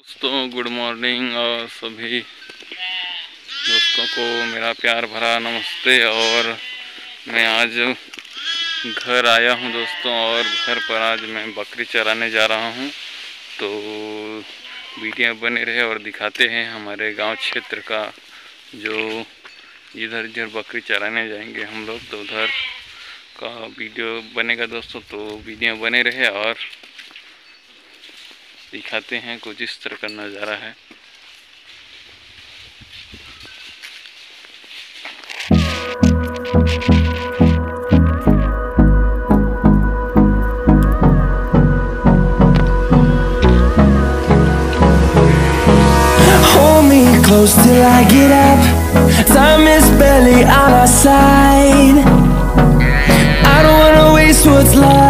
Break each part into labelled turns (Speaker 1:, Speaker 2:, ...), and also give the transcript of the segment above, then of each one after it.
Speaker 1: दोस्तों good morning और सभी दोस्तों को मेरा प्यार भरा नमस्ते। और मैं आज घर आया हूँ दोस्तों, और घर पर आज मैं बकरी चराने जा रहा हूँ। तो वीडियो बने रहे और दिखाते हैं हमारे गाँव क्षेत्र का जो इधर इधर बकरी चराने जाएँगे हम लोग। तो उधर का वीडियो बनेगा दोस्तों तो वीडियो बने रहे और दिखाते हैं कुछ इस तरह का नज़ारा है
Speaker 2: close till I get up. Time is barely on our side. I don't wanna waste what's left.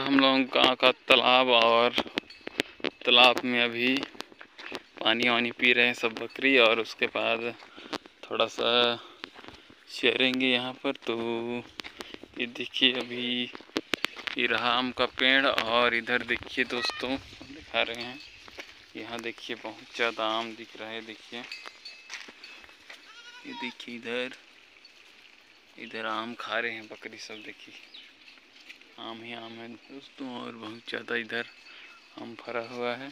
Speaker 1: हम लोगों गाँव का तालाब और तालाब में अभी पानी वानी पी रहे हैं सब बकरी और उसके बाद थोड़ा सा चरेंगे यहाँ पर। तो ये देखिए अभी ये रहा आम का पेड़ और इधर देखिए दोस्तों दिखा रहे हैं। यहाँ देखिए बहुत ज़्यादा आम दिख रहा है, देखिए। ये देखिए इधर इधर आम खा रहे हैं बकरी सब, देखिए। आम ही आम है दोस्तों और बहुत ज़्यादा इधर आम भरा हुआ है।